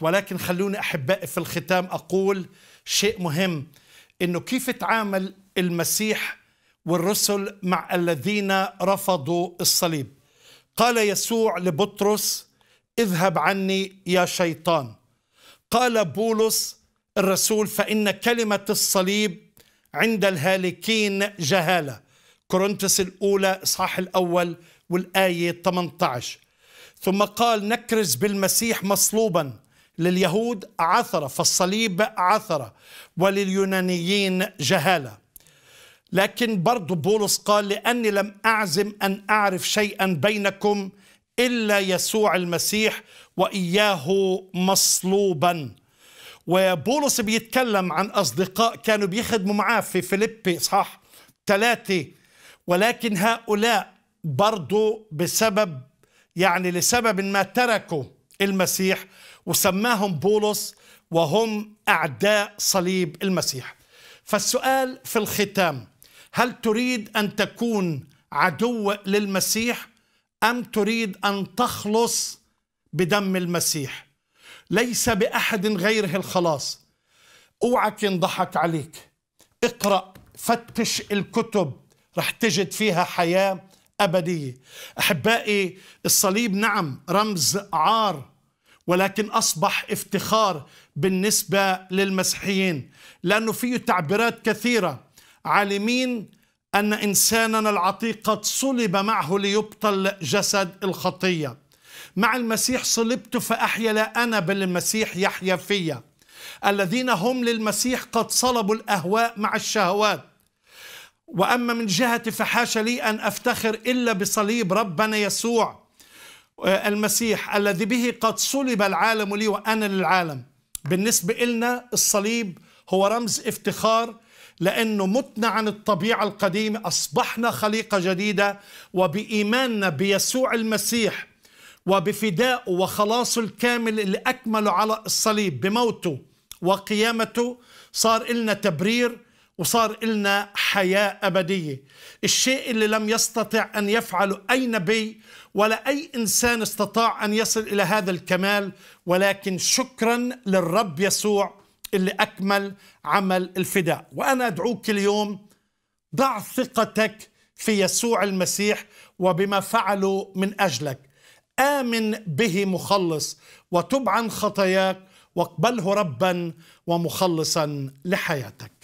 ولكن خلوني أحبائي في الختام أقول شيء مهم إنه كيف تعامل المسيح والرسل مع الذين رفضوا الصليب؟ قال يسوع لبطرس اذهب عني يا شيطان. قال بولس الرسول فإن كلمة الصليب عند الهالكين جهالة. كورنثوس الأولى إصحاح الأول والآية 18 ثم قال نكرز بالمسيح مصلوبا. لليهود عثرة فالصليب عثرة ولليونانيين جهالة. لكن برضو بولس قال لأني لم أعزم أن أعرف شيئا بينكم إلا يسوع المسيح وإياه مصلوبا. وبولس بيتكلم عن أصدقاء كانوا بيخدموا معاه في فيليبي صح؟ ثلاثة. ولكن هؤلاء برضو بسبب يعني لسبب ما تركوا. المسيح وسماهم بولس وهم أعداء صليب المسيح. فالسؤال في الختام هل تريد أن تكون عدو للمسيح أم تريد أن تخلص بدم المسيح؟ ليس بأحد غيره الخلاص. أوعك ينضحك عليك. اقرأ فتش الكتب رح تجد فيها حياة أبدية أحبائي الصليب نعم رمز عار ولكن أصبح افتخار بالنسبة للمسيحيين لأنه فيه تعبيرات كثيرة. عالمين أن إنساننا العتيق قد صلب معه ليبطل جسد الخطية. مع المسيح صلبت فأحيا لا أنا بل المسيح يحيا فيا. الذين هم للمسيح قد صلبوا الأهواء مع الشهوات. وأما من جهتي فحاش لي أن أفتخر إلا بصليب ربنا يسوع المسيح الذي به قد صلب العالم لي وأنا للعالم. بالنسبة إلنا الصليب هو رمز افتخار لأنه متنا عن الطبيعة القديمة أصبحنا خليقة جديدة وبإيماننا بيسوع المسيح وبفدائه وخلاصه الكامل اللي أكمله على الصليب بموته وقيامته صار إلنا تبرير وصار إلنا حياة أبدية. الشيء اللي لم يستطع أن يفعله أي نبي ولا أي إنسان استطاع أن يصل إلى هذا الكمال ولكن شكرا للرب يسوع اللي أكمل عمل الفداء. وأنا أدعوك اليوم ضع ثقتك في يسوع المسيح وبما فعله من أجلك. آمن به مخلص وتب عن خطاياك واقبله ربا ومخلصا لحياتك.